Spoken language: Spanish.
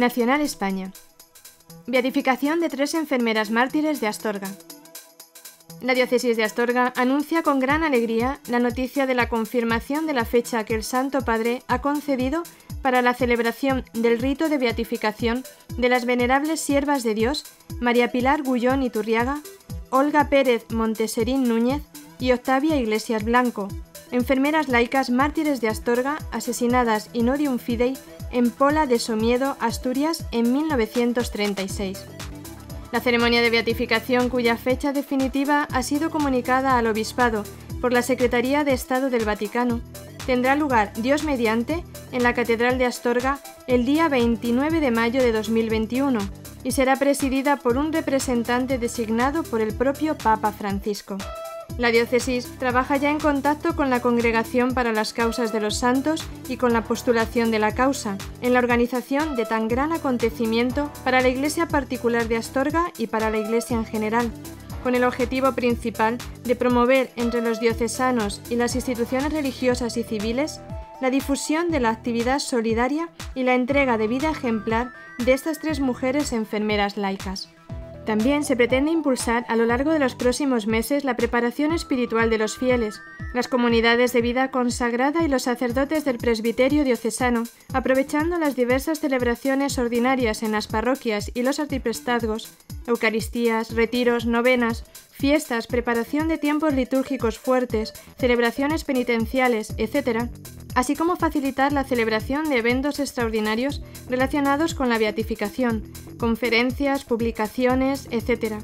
Nacional España. Beatificación de tres enfermeras mártires de Astorga. La diócesis de Astorga anuncia con gran alegría la noticia de la confirmación de la fecha que el Santo Padre ha concedido para la celebración del rito de beatificación de las venerables siervas de Dios María Pilar Gullón Iturriaga, Olga Pérez Monteserín Núñez y Octavia Iglesias Blanco, enfermeras laicas mártires de Astorga asesinadas in odium fidei en Pola de Somiedo, Asturias, en 1936. La ceremonia de beatificación, cuya fecha definitiva ha sido comunicada al Obispado por la Secretaría de Estado del Vaticano, tendrá lugar, Dios mediante, en la Catedral de Astorga el día 29 de mayo de 2021 y será presidida por un representante designado por el propio Papa Francisco. La diócesis trabaja ya en contacto con la Congregación para las Causas de los Santos y con la postulación de la causa, en la organización de tan gran acontecimiento para la Iglesia particular de Astorga y para la Iglesia en general, con el objetivo principal de promover entre los diocesanos y las instituciones religiosas y civiles la difusión de la actividad solidaria y la entrega de vida ejemplar de estas tres mujeres enfermeras laicas. También se pretende impulsar a lo largo de los próximos meses la preparación espiritual de los fieles, las comunidades de vida consagrada y los sacerdotes del presbiterio diocesano, aprovechando las diversas celebraciones ordinarias en las parroquias y los arciprestazgos, Eucaristías, retiros, novenas, fiestas, preparación de tiempos litúrgicos fuertes, celebraciones penitenciales, etc., así como facilitar la celebración de eventos extraordinarios relacionados con la beatificación, conferencias, publicaciones, etc.